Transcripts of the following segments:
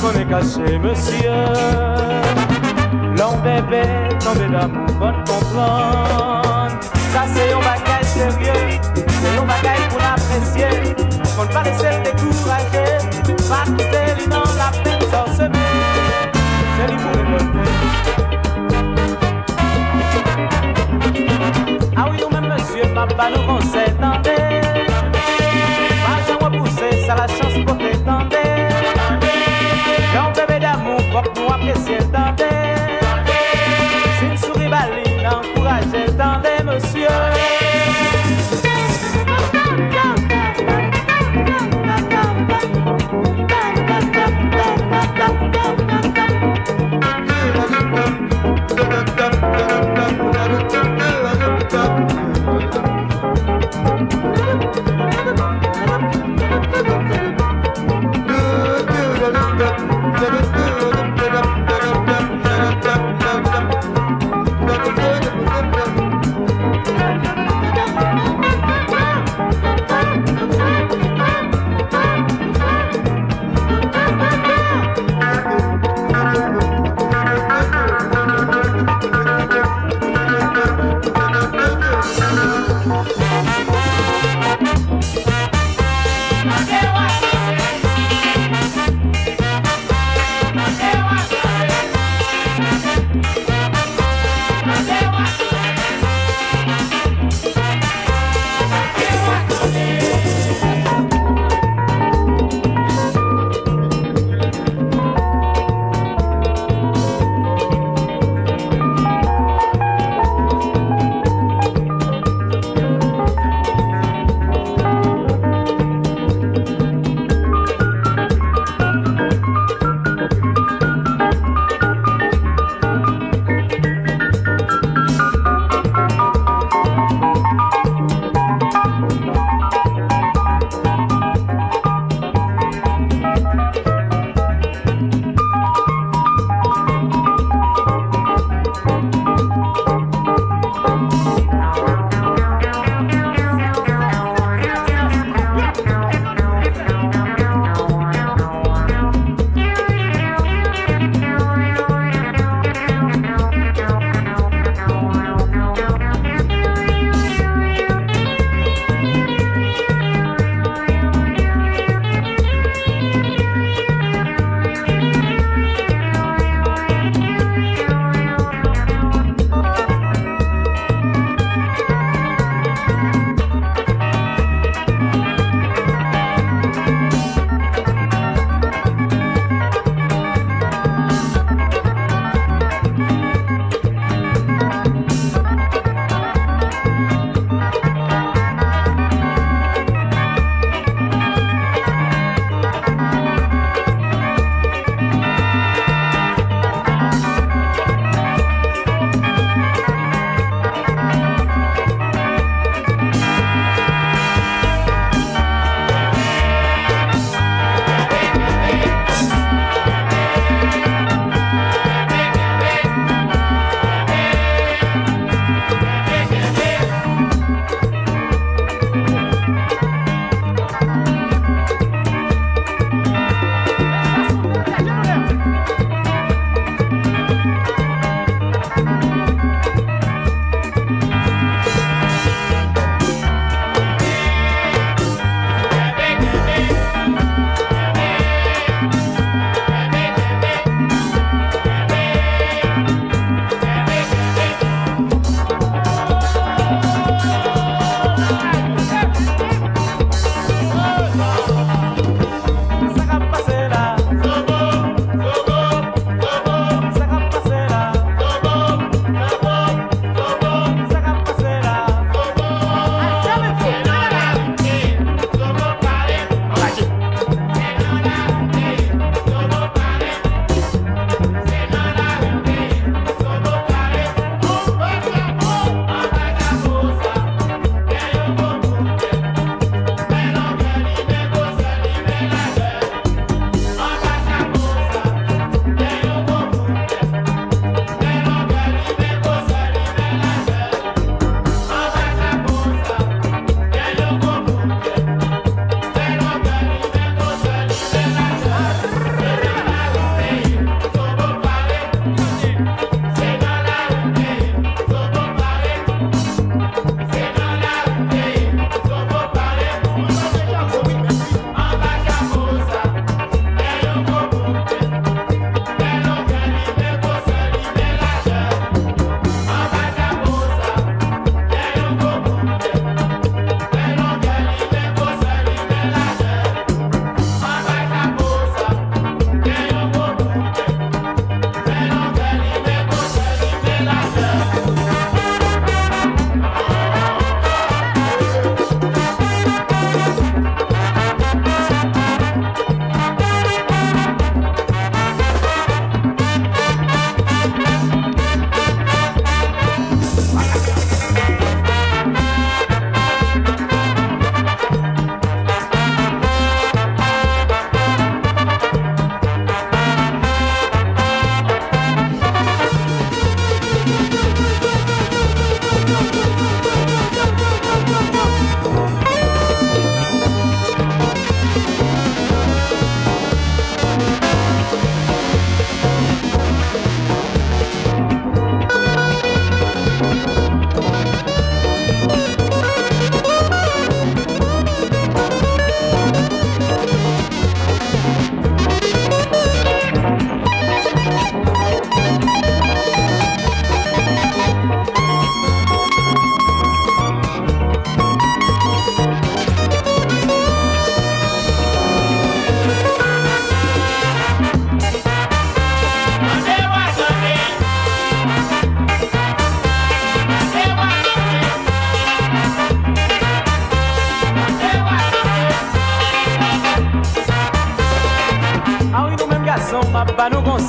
qu'on est caché, monsieur. L'homme bébé, tombé d'amour, bonne comprendre. Ça, c'est un bagage sérieux, monsieur, papa, nous conseille, tendez. Pas jamais repousser, ça la chance pour t'étendre. Yon bébé d'amour, que nous apprécions, tendez. Si une souris baline, encouragez, tendez,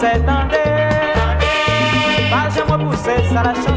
pousser, tendez. Pas moi pousser, ça la